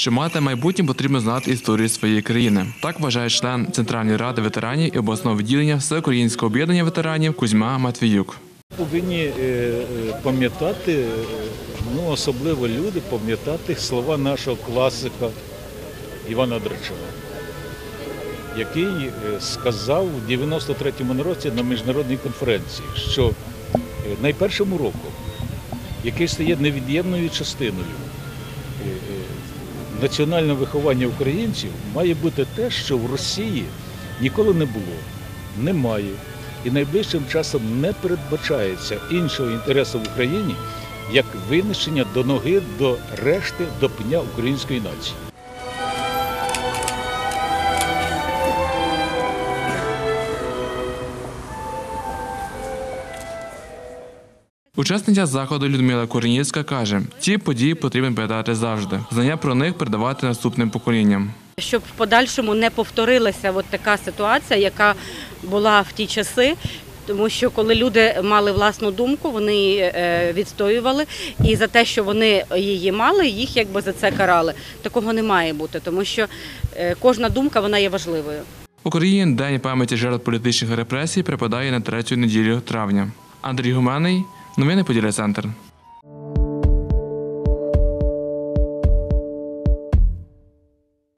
Щоб мати майбутнє, потрібно знати історію своєї країни. Так вважає член Центральної ради ветеранів і обласного відділення Всеукраїнського об'єднання ветеранів Кузьма Матвіюк. Повинні е, е, пам'ятати, е, ну особливо люди, пам'ятати слова нашого класика Івана Драчова, який сказав у 93-му році на міжнародній конференції, що найпершим уроком, який стає невід'ємною частиною е, національного виховання українців, має бути те, що в Росії ніколи не було, немає і найближчим часом не передбачається іншого інтересу в Україні, як винищення до ноги до решти до пня української нації. Учасниця заходу Людмила Коренівська каже, ці події потрібно пам'ятати завжди. Знання про них передавати наступним поколінням. щоб в подальшому не повторилася от така ситуація, яка була в ті часи. Тому що коли люди мали власну думку, вони її е, відстоювали, і за те, що вони її мали, їх якби за це карали. Такого не має бути, тому що е, кожна думка вона є важливою. В Україні День пам'яті жертв політичних репресій припадає на третю неділю травня. Андрій Гуменний, новини Поділля Центр.